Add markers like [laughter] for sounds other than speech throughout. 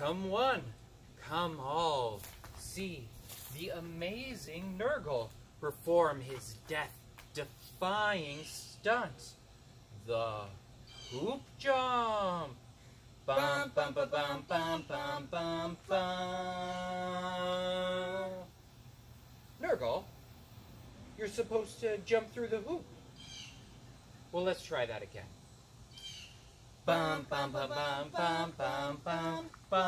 Come one, come all, see the amazing Nurgle perform his death-defying stunt. The hoop jump. Bum bum bum bum bum bum bum bum. Nurgle, you're supposed to jump through the hoop. Well, let's try that again. Bum bum bum bum bum bum bum bum.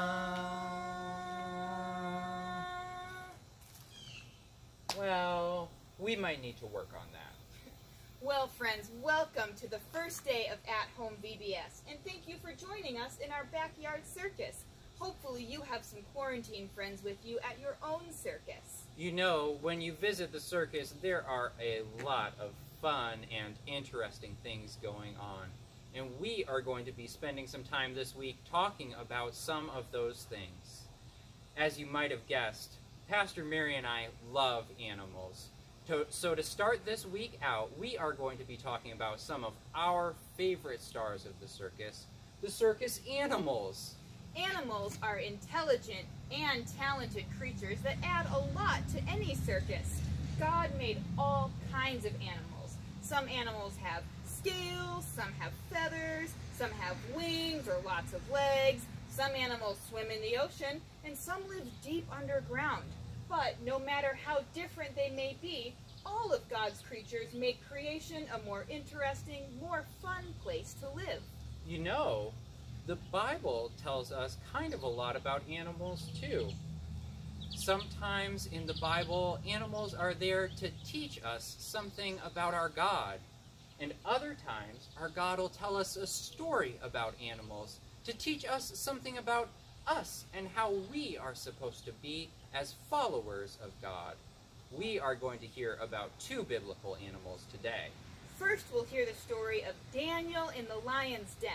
Well, we might need to work on that. Well, friends, welcome to the first day of At Home VBS, and thank you for joining us in our backyard circus. Hopefully, you have some quarantine friends with you at your own circus. You know, when you visit the circus, there are a lot of fun and interesting things going on. And we are going to be spending some time this week talking about some of those things. As you might have guessed, Pastor Mary and I love animals. So to start this week out, we are going to be talking about some of our favorite stars of the circus, the circus animals. Animals are intelligent and talented creatures that add a lot to any circus. God made all kinds of animals. Some animals have scales, some have feathers, some have wings or lots of legs, some animals swim in the ocean, and some live deep underground. But no matter how different they may be, all of God's creatures make creation a more interesting, more fun place to live. You know, the Bible tells us kind of a lot about animals too. Sometimes in the Bible, animals are there to teach us something about our God. And other times, our God will tell us a story about animals to teach us something about us and how we are supposed to be as followers of God. We are going to hear about two biblical animals today. First, we'll hear the story of Daniel in the lion's den,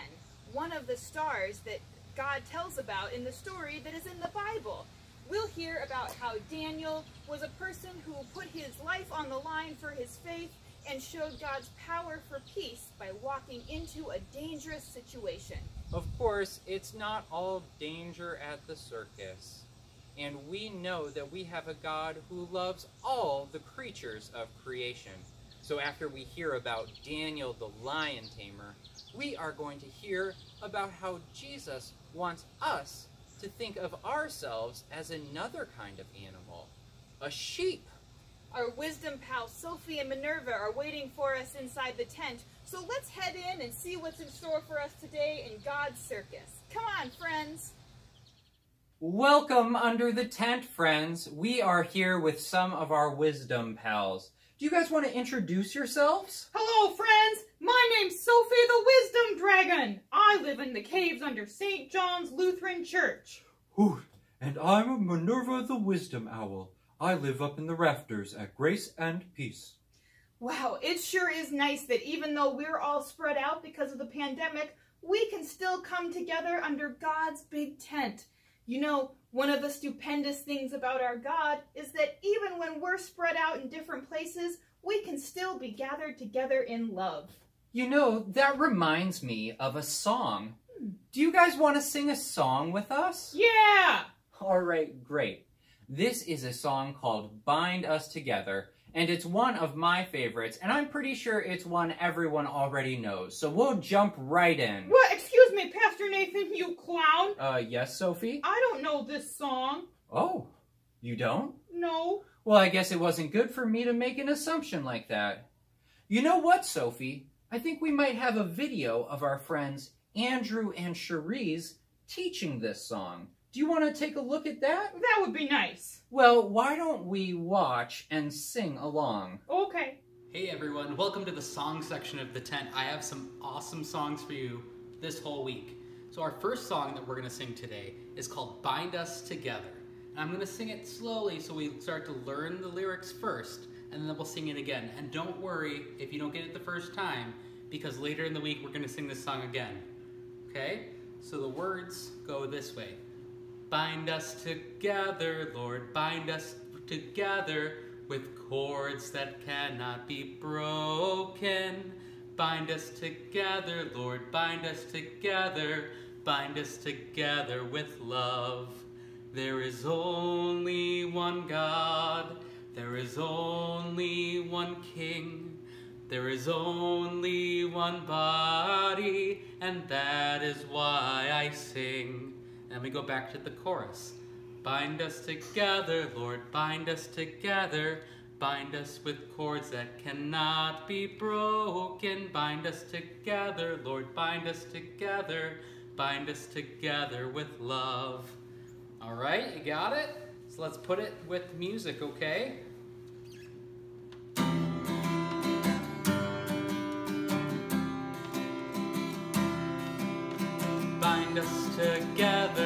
one of the stars that God tells about in the story that is in the Bible. We'll hear about how Daniel was a person who put his life on the line for his faith and showed God's power for peace by walking into a dangerous situation. Of course, it's not all danger at the circus. And we know that we have a God who loves all the creatures of creation. So after we hear about Daniel the lion tamer, we are going to hear about how Jesus wants us to think of ourselves as another kind of animal, a sheep. Our wisdom pals Sophie and Minerva are waiting for us inside the tent, so let's head in and see what's in store for us today in God's circus. Come on, friends! Welcome under the tent, friends. We are here with some of our wisdom pals. Do you guys want to introduce yourselves? Hello, friends! My name's Sophie the Wisdom Dragon. I live in the caves under St. John's Lutheran Church. Ooh, and I'm Minerva the Wisdom Owl. I live up in the rafters at Grace and Peace. Wow, it sure is nice that even though we're all spread out because of the pandemic, we can still come together under God's big tent. You know, one of the stupendous things about our God is that even when we're spread out in different places, we can still be gathered together in love. You know, that reminds me of a song. Hmm. Do you guys want to sing a song with us? Yeah! All right, great. This is a song called Bind Us Together, and it's one of my favorites, and I'm pretty sure it's one everyone already knows. So we'll jump right in. What? Excuse me, Pastor Nathan, you clown. Uh, yes, Sophie? I don't know this song. Oh, you don't? No. Well, I guess it wasn't good for me to make an assumption like that. You know what, Sophie? I think we might have a video of our friends Andrew and Cherise teaching this song. Do you want to take a look at that? That would be nice. Well, why don't we watch and sing along? Okay. Hey everyone, welcome to the song section of the tent. I have some awesome songs for you this whole week. So our first song that we're going to sing today is called Bind Us Together. And I'm going to sing it slowly so we start to learn the lyrics first and then we'll sing it again. And don't worry if you don't get it the first time because later in the week we're going to sing this song again. Okay? So the words go this way. Bind us together, Lord, bind us together with cords that cannot be broken. Bind us together, Lord, bind us together bind us together with love. There is only one God, there is only one King, there is only one body, and that is why I sing. And we go back to the chorus. Bind us together, Lord, bind us together. Bind us with cords that cannot be broken. Bind us together, Lord, bind us together. Bind us together with love. All right, you got it? So let's put it with music, okay? Bind us together,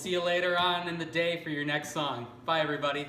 see you later on in the day for your next song. Bye, everybody.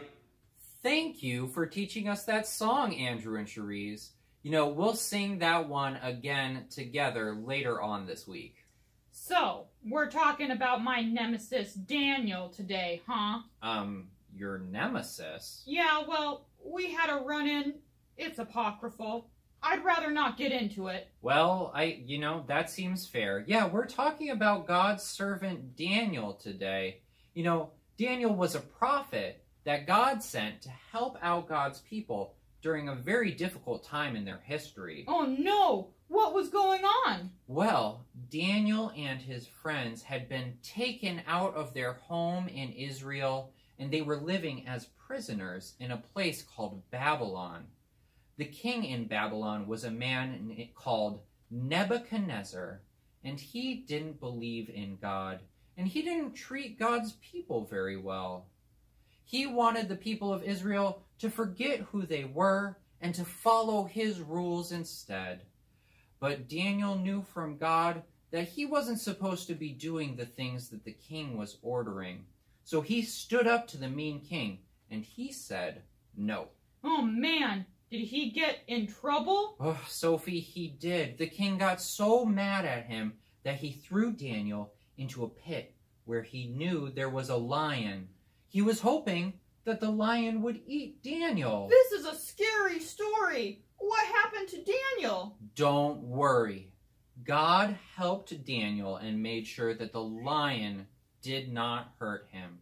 Thank you for teaching us that song, Andrew and Cherise. You know, we'll sing that one again together later on this week. So, we're talking about my nemesis Daniel today, huh? Um, your nemesis? Yeah, well, we had a run in. It's apocryphal. I'd rather not get into it. Well, I, you know, that seems fair. Yeah, we're talking about God's servant Daniel today. You know, Daniel was a prophet that God sent to help out God's people during a very difficult time in their history. Oh no! What was going on? Well, Daniel and his friends had been taken out of their home in Israel and they were living as prisoners in a place called Babylon. The king in Babylon was a man called Nebuchadnezzar, and he didn't believe in God, and he didn't treat God's people very well. He wanted the people of Israel to forget who they were and to follow his rules instead. But Daniel knew from God that he wasn't supposed to be doing the things that the king was ordering. So he stood up to the mean king and he said, No. Oh man, did he get in trouble? Oh, Sophie, he did. The king got so mad at him that he threw Daniel into a pit where he knew there was a lion. He was hoping that the lion would eat Daniel. This is a scary story. What happened to Daniel? Don't worry. God helped Daniel and made sure that the lion did not hurt him.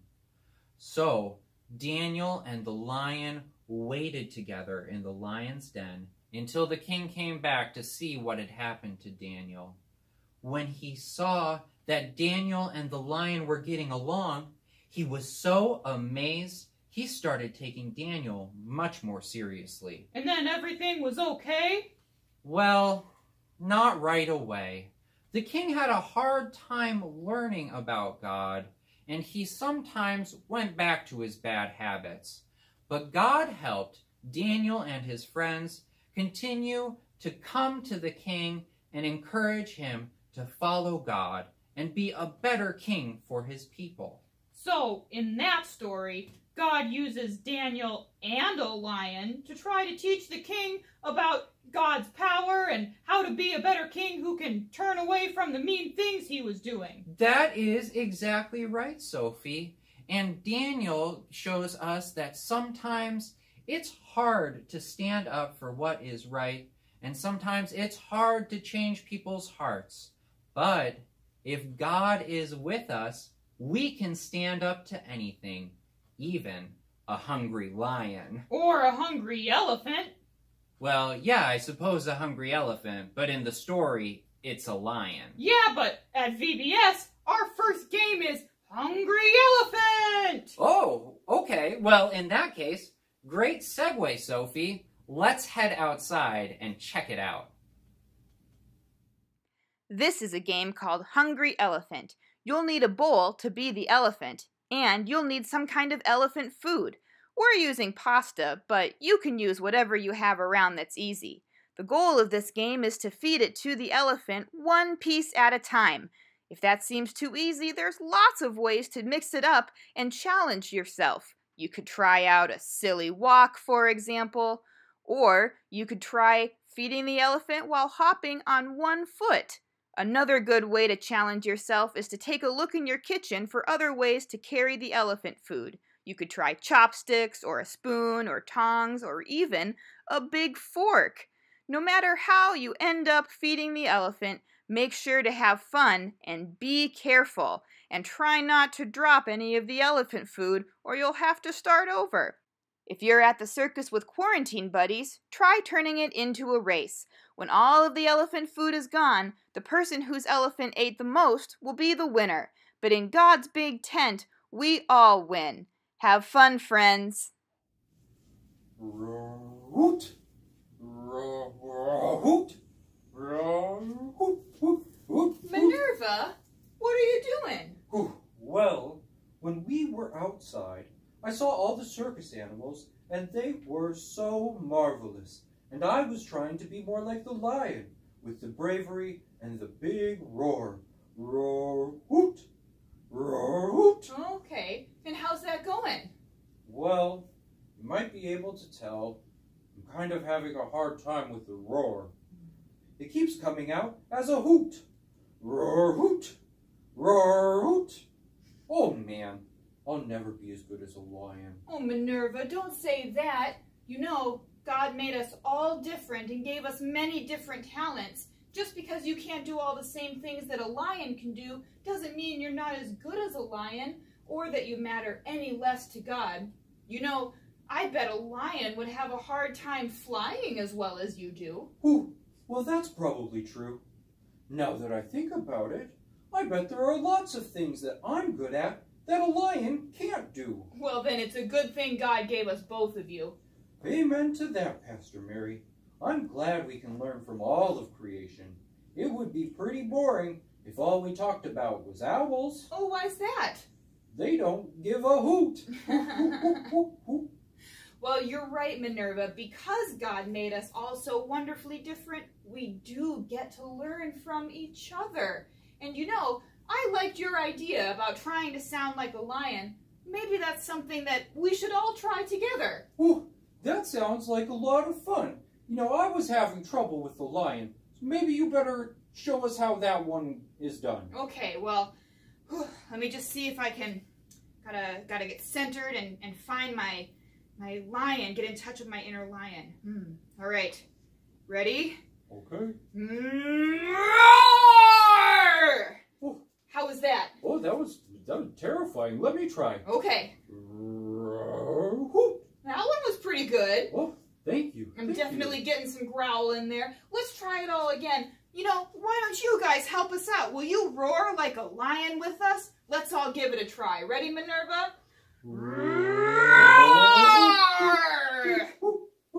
So, Daniel and the lion waited together in the lion's den until the king came back to see what had happened to Daniel. When he saw that Daniel and the lion were getting along, he was so amazed he started taking Daniel much more seriously. And then everything was okay? Well, not right away. The king had a hard time learning about God, and he sometimes went back to his bad habits. But God helped Daniel and his friends continue to come to the king and encourage him to follow God and be a better king for his people. So, in that story, God uses Daniel and a lion to try to teach the king about God's power and how to be a better king who can turn away from the mean things he was doing. That is exactly right, Sophie. And Daniel shows us that sometimes it's hard to stand up for what is right, and sometimes it's hard to change people's hearts. But if God is with us, we can stand up to anything, even a hungry lion. Or a hungry elephant. Well, yeah, I suppose a hungry elephant, but in the story, it's a lion. Yeah, but at VBS, our first game is Hungry Elephant! Oh, okay. Well, in that case, great segue, Sophie. Let's head outside and check it out. This is a game called Hungry Elephant. You'll need a bowl to be the elephant, and you'll need some kind of elephant food. We're using pasta, but you can use whatever you have around that's easy. The goal of this game is to feed it to the elephant one piece at a time. If that seems too easy, there's lots of ways to mix it up and challenge yourself. You could try out a silly walk, for example, or you could try feeding the elephant while hopping on one foot. Another good way to challenge yourself is to take a look in your kitchen for other ways to carry the elephant food. You could try chopsticks, or a spoon, or tongs, or even a big fork. No matter how you end up feeding the elephant, Make sure to have fun and be careful, and try not to drop any of the elephant food or you'll have to start over. If you're at the circus with quarantine buddies, try turning it into a race. When all of the elephant food is gone, the person whose elephant ate the most will be the winner. But in God's big tent, we all win. Have fun, friends. Root. Root. Minerva, what are you doing? Well, when we were outside, I saw all the circus animals, and they were so marvelous. And I was trying to be more like the lion, with the bravery and the big roar. Roar, hoot! Roar, hoot! Okay, and how's that going? Well, you might be able to tell I'm kind of having a hard time with the roar. It keeps coming out as a hoot. Roar hoot. Roar hoot. Oh man, I'll never be as good as a lion. Oh, Minerva, don't say that. You know, God made us all different and gave us many different talents. Just because you can't do all the same things that a lion can do doesn't mean you're not as good as a lion or that you matter any less to God. You know, I bet a lion would have a hard time flying as well as you do. Ooh, well, that's probably true. Now that I think about it, I bet there are lots of things that I'm good at that a lion can't do. Well, then it's a good thing God gave us both of you. Amen to that, Pastor Mary. I'm glad we can learn from all of creation. It would be pretty boring if all we talked about was owls. Oh, why's that? They don't give a hoot. [laughs] Well, you're right, Minerva. Because God made us all so wonderfully different, we do get to learn from each other. And you know, I liked your idea about trying to sound like a lion. Maybe that's something that we should all try together. Ooh, that sounds like a lot of fun. You know, I was having trouble with the lion, so maybe you better show us how that one is done. Okay, well, whew, [sighs] let me just see if I can, gotta, gotta get centered and, and find my my lion, get in touch with my inner lion. Hmm. All right. Ready? Okay. Roar! How was that? Oh, that was that was terrifying. Let me try. Okay. Roar, That one was pretty good. Oh, thank you. I'm thank definitely you. getting some growl in there. Let's try it all again. You know, why don't you guys help us out? Will you roar like a lion with us? Let's all give it a try. Ready, Minerva?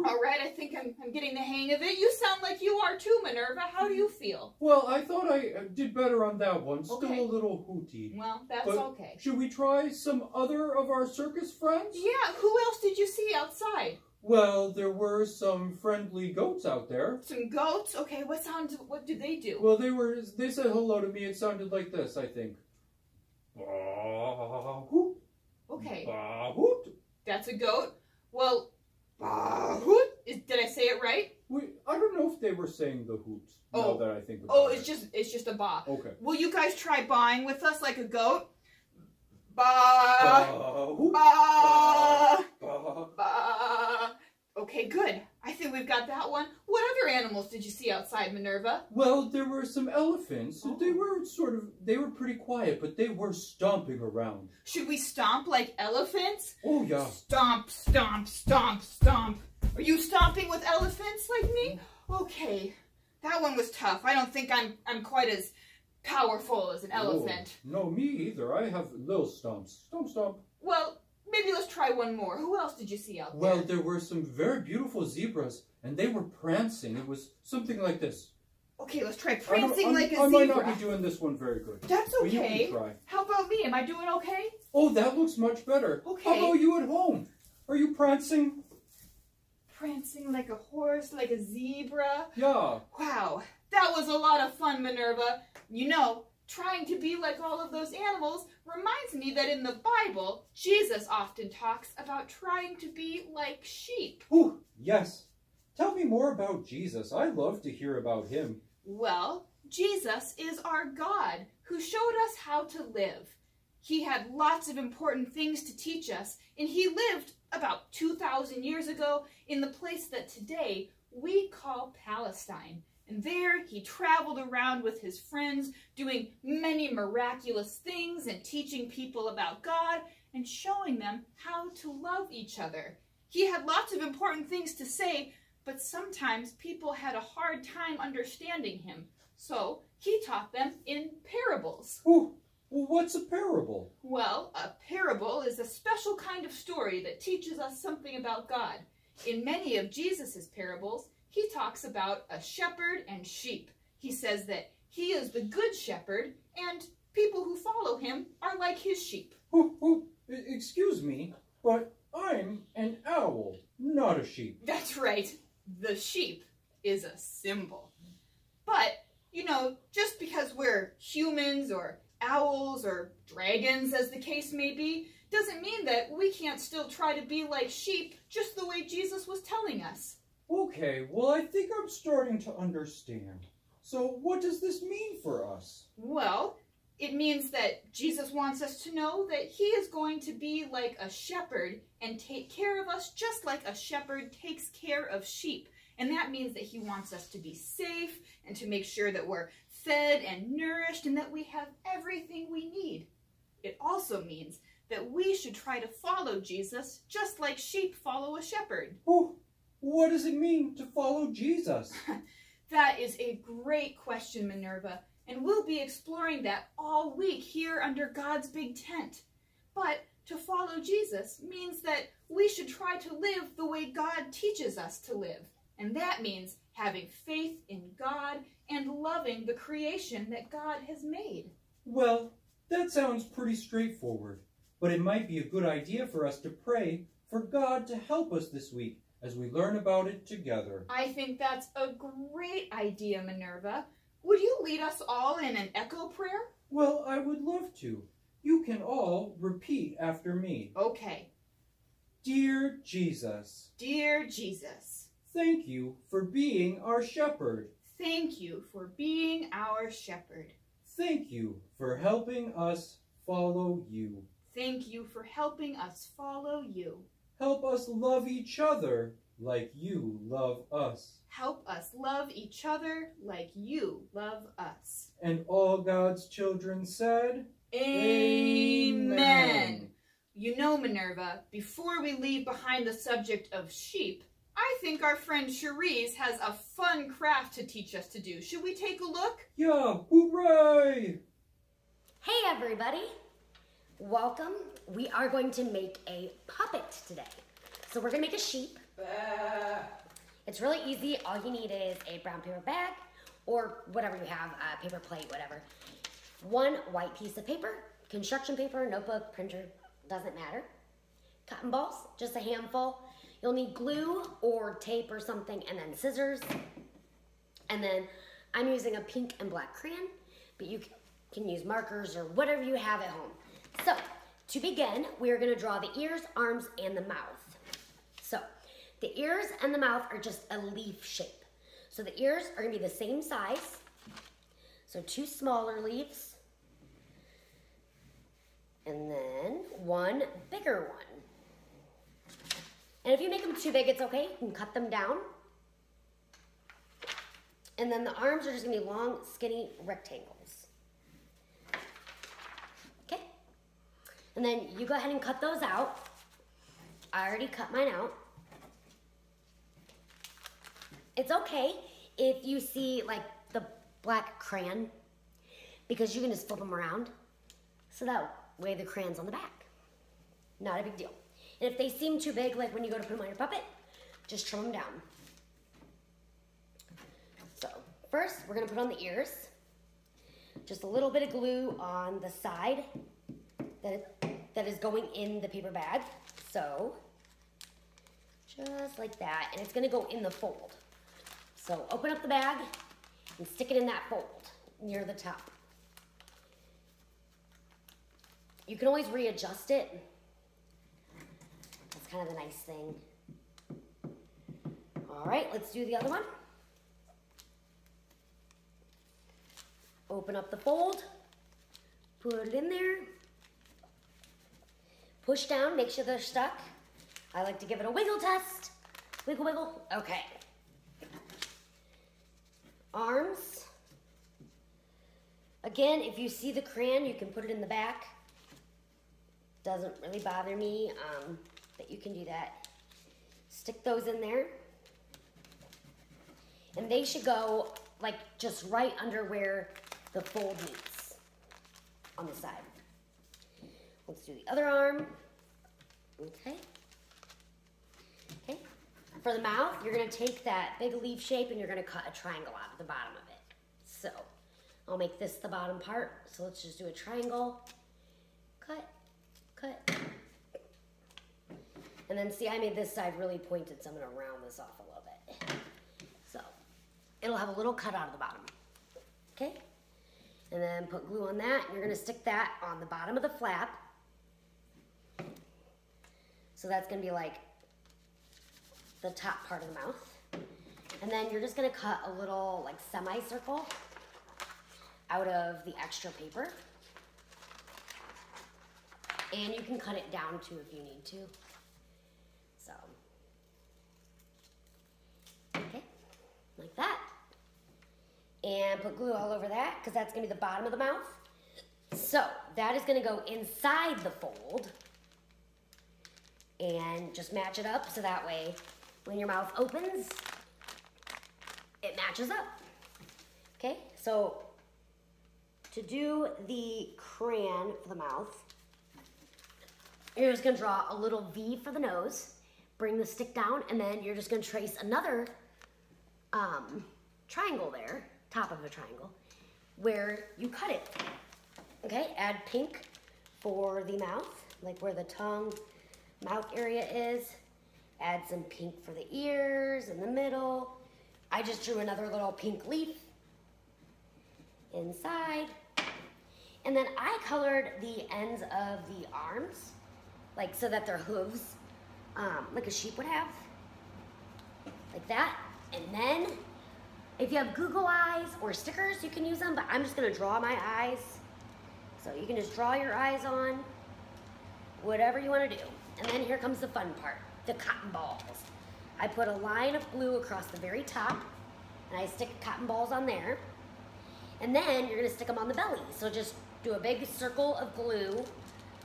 All right, I think I'm, getting the hang of it. You sound like you are too, Minerva. How do you feel? Well, I thought I uh, did better on that one. Still Okay. a little hooty. Well, that's But- okay. Should we try some other of our circus friends? Yeah, who else did you see outside? Well, there were some friendly goats out there. Some goats? Okay, what sound, what do they do? Well, they were. They said hello to me. It sounded like this. I think. Okay, that's a goat. Well, Bahoot? Is, did I say it right? Wait, I don't know if they were saying the hoots. Oh. Now that I think about Oh, it. it's just it's just a ba. Okay. Will you guys try baaing with us like a goat? Ba Bah-hoot, ba ba. Okay, good. I think we've got that one. What other animals did you see outside, Minerva? Well, there were some elephants. Oh. They were sort of, they were pretty quiet, but they were stomping around. Should we stomp like elephants? Oh, yeah. Stomp, stomp, stomp, stomp. Are you stomping with elephants like me? Okay. That one was tough. I don't think I'm I'm quite as powerful as an oh, elephant. Oh, no, me either. I have little stomps. Stomp, stomp. Well, maybe let's try one more. Who else did you see out Well, there? there were some very beautiful zebras, and they were prancing. It was something like this. Okay, let's try prancing like a I might not be doing this one very good. That's okay. can try. How about me? Am I doing okay? Oh, that looks much better. Okay. How about you at home? Are you prancing? Prancing like a horse, like a zebra. Yeah. Wow, that was a lot of fun, Minerva. You know, trying to be like all of those animals reminds me that in the Bible, Jesus often talks about trying to be like sheep. Ooh, yes. Tell me more about Jesus. I love to hear about him. Well, Jesus is our God who showed us how to live. He had lots of important things to teach us, and he lived about 2,000 years ago in the place that today we call Palestine. And there he traveled around with his friends, doing many miraculous things and teaching people about God and showing them how to love each other. He had lots of important things to say, but sometimes people had a hard time understanding him. So he taught them in parables. Ooh, well, what's a parable? Well, a parable is a special kind of story that teaches us something about God. In many of Jesus' parables, he talks about a shepherd and sheep. He says that he is the good shepherd and people who follow him are like his sheep. Ooh, [laughs] e- excuse me, but I'm an owl, not a sheep. That's right. The sheep is a symbol. But, you know, just because we're humans or owls or dragons, as the case may be, doesn't mean that we can't still try to be like sheep just the way Jesus was telling us. Okay, well, I think I'm starting to understand. So, what does this mean for us? Well, it means that Jesus wants us to know that he is going to be like a shepherd and take care of us just like a shepherd takes care of sheep. And that means that he wants us to be safe and to make sure that we're fed and nourished and that we have everything we need. It also means that we should try to follow Jesus just like sheep follow a shepherd. What does it mean to follow Jesus? [laughs] That is a great question, Minerva, and we'll be exploring that all week here under God's big tent. But to follow Jesus means that we should try to live the way God teaches us to live. And that means having faith in God and loving the creation that God has made. Well, that sounds pretty straightforward, but it might be a good idea for us to pray for God to help us this week as we learn about it together. I think that's a great idea, Minerva. Would you lead us all in an echo prayer? Well, I would love to. You can all repeat after me. Okay. Dear Jesus, Dear Jesus, thank you for being our shepherd. Thank you for being our shepherd. Thank you for helping us follow you. Thank you for helping us follow you. Help us love each other like you love us. Help us love each other like you love us. And all God's children said, Amen. You know, Minerva, before we leave behind the subject of sheep, I think our friend Cherise has a fun craft to teach us to do. Should we take a look? Yeah, hooray! Hey everybody! Welcome. We are going to make a puppet today. So we're gonna make a sheep. It's really easy. All you need is a brown paper bag or whatever you have, a paper plate, whatever. One white piece of paper, construction paper, notebook, printer, doesn't matter. Cotton balls, just a handful. You'll need glue or tape or something, and then scissors. And then I'm using a pink and black crayon, but you can use markers or whatever you have at home. So, to begin, we are going to draw the ears, arms, and the mouth. So, the ears and the mouth are just a leaf shape. So, the ears are going to be the same size. So, two smaller leaves, and then one bigger one. And if you make them too big, it's okay. You can cut them down. And then the arms are just gonna be long, skinny rectangles. Okay? And then you go ahead and cut those out. I already cut mine out. It's okay if you see like the black crayon because you can just flip them around. So that way the crayon's on the back. Not a big deal. And if they seem too big, like when you go to put them on your puppet, just trim them down. So first, we're gonna put on the ears. Just a little bit of glue on the side that, that is going in the paper bag. So, just like that. And it's gonna go in the fold. So open up the bag and stick it in that fold near the top. You can always readjust it. Kind of the nice thing. All right, let's do the other one. Open up the fold, put it in there, push down, make sure they're stuck. I like to give it a wiggle test. Wiggle, wiggle. Okay. Arms. Again, if you see the crayon, you can put it in the back. Doesn't really bother me um, you can do that. Stick those in there. And they should go like just right under where the fold meets on the side. Let's do the other arm. Okay. Okay. For the mouth, you're gonna take that big leaf shape and you're gonna cut a triangle out of the bottom of it. So, I'll make this the bottom part. So let's just do a triangle. Cut, cut. And then see, I made this side really pointed, so I'm gonna round this off a little bit. So, it'll have a little cut out of the bottom. Okay? And then put glue on that. You're gonna stick that on the bottom of the flap. So that's gonna be like the top part of the mouth. And then you're just gonna cut a little like semicircle out of the extra paper. And you can cut it down too if you need to. So, okay, like that. And put glue all over that because that's gonna be the bottom of the mouth. So that is gonna go inside the fold and just match it up so that way when your mouth opens, it matches up. Okay, so to do the crayon for the mouth, you're just gonna draw a little V for the nose, bring the stick down, and then you're just gonna trace another um, triangle there, top of a triangle, where you cut it. Okay, add pink for the mouth, like where the tongue, mouth area is. Add some pink for the ears in the middle. I just drew another little pink leaf inside. And then I colored the ends of the arms, like so that they're hooves, um, like a sheep would have, like that. And then if you have Google eyes or stickers, you can use them, but I'm just gonna draw my eyes. So you can just draw your eyes on, whatever you wanna do. And then here comes the fun part, the cotton balls. I put a line of glue across the very top, and I stick cotton balls on there. And then you're gonna stick them on the belly. So just do a big circle of glue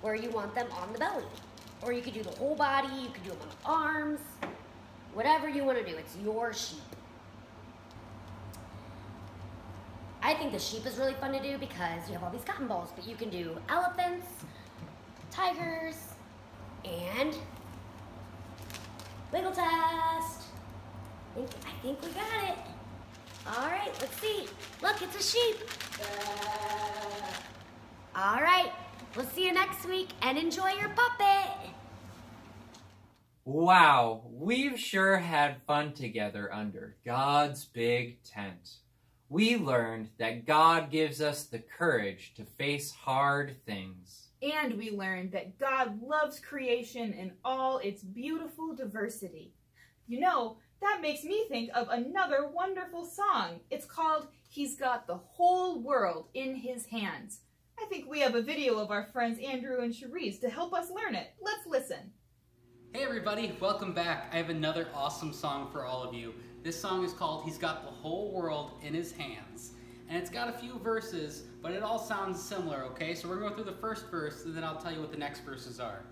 where you want them on the belly. Or you could do the whole body, you could do them on the arms, whatever you wanna do, it's your sheep. I think the sheep is really fun to do because you have all these cotton balls, but you can do elephants, tigers, and wiggle test. I think we got it. All right, let's see. Look, it's a sheep. All right, we'll see you next week and enjoy your puppet. Wow, we've sure had fun together under God's big tent. We learned that God gives us the courage to face hard things. And we learned that God loves creation in all its beautiful diversity. You know, that makes me think of another wonderful song. It's called He's Got the Whole World in His Hands. I think we have a video of our friends Andrew and Cherise to help us learn it. Let's listen. Hey everybody, welcome back. I have another awesome song for all of you. This song is called He's Got the Whole World in His Hands. And it's got a few verses, but it all sounds similar, okay? So we're gonna go through the first verse, and then I'll tell you what the next verses are.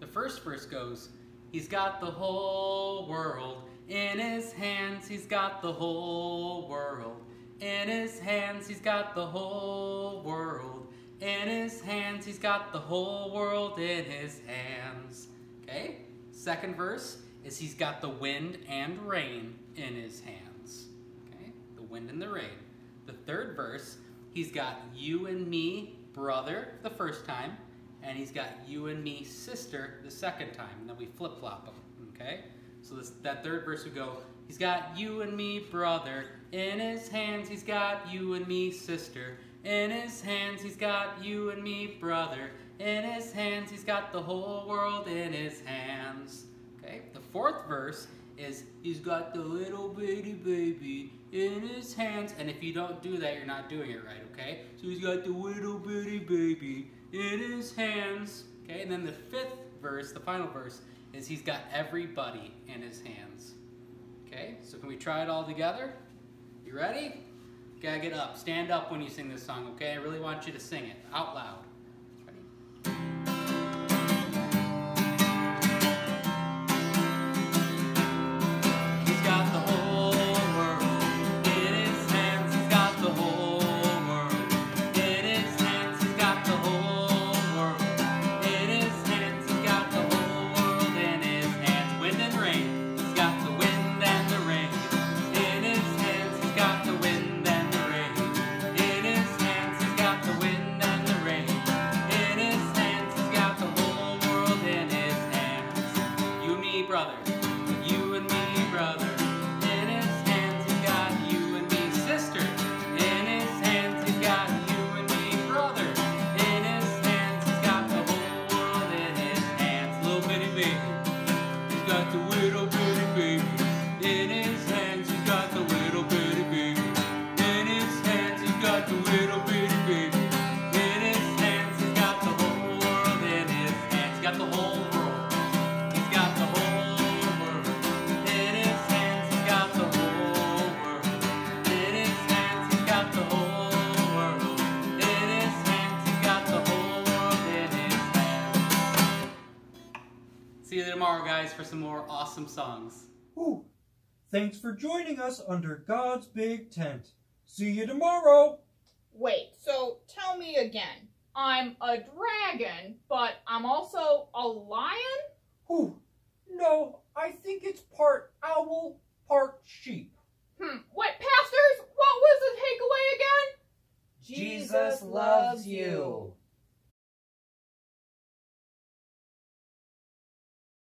The first verse goes, He's got the whole world in his hands, he's got the whole world. In his hands, he's got the whole world. In his hands, he's got the whole world in his hands. Okay? Second verse is he's got the wind and rain in his hands. Okay? The wind and the rain. The third verse, he's got you and me, brother, the first time, and he's got you and me, sister, the second time. And then we flip flop them. Okay? So this, that third verse would go, He's got you and me, brother. In his hands, he's got you and me, sister. In his hands, he's got you and me, brother. In his hands, he's got the whole world in his hands. Okay, the fourth verse is, He's got the little bitty baby in his hands. And if you don't do that, you're not doing it right, okay? So he's got the little bitty baby in his hands. Okay, and then the fifth verse, the final verse, is he's got everybody in his hands. Okay, so can we try it all together? You ready? Gotta get up. Stand up when you sing this song, okay? I really want you to sing it out loud. Awesome songs. Ooh, thanks for joining us under God's big tent. See you tomorrow. Wait, so tell me again. I'm a dragon, but I'm also a lion? Ooh, no, I think it's part owl, part sheep. Hmm, what, pastors? What was the takeaway again? Jesus loves you.